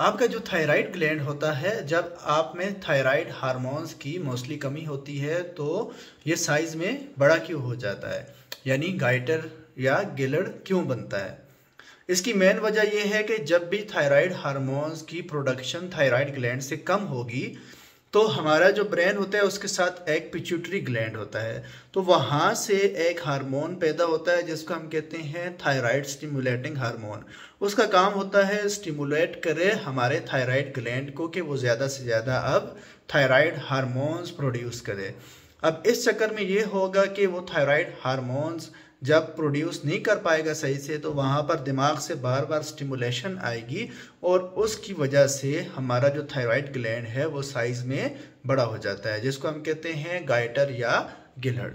आपका जो thyroid gland होता है, जब आप में थायराइड हार्मोन्स की मोस्टली कमी होती है तो ये साइज़ में बड़ा क्यों हो जाता है? यानी गाइटर या गिलड़ क्यों बनता है? इसकी मेन वजह यह है कि जब भी थायराइड हार्मोन्स की प्रोडक्शन थायराइड ग्लैंड से कम होगी तो हमारा जो ब्रेन होता है, उसके साथ एक पिच्यूटरी ग्लैंड होता है। तो वहाँ से एक हार्मोन पैदा होता है, जिसको हम कहते हैं थायराइड स्टिमुलेटिंग हार्मोन उसका काम होता है स्टिमुलेट करे हमारे थायराइड ग्लैंड को कि वो ज़्यादा से ज़्यादा अब थायराइड हारमोन्स प्रोड्यूस करे। अब इस चक्कर में ये होगा कि वो थायराइड हारमोन्स जब प्रोड्यूस नहीं कर पाएगा सही से तो वहाँ पर दिमाग से बार बार स्टिमुलेशन आएगी और उसकी वजह से हमारा जो थायराइड ग्लैंड है, वो साइज़ में बड़ा हो जाता है, जिसको हम कहते हैं गाइटर या गिलहड़।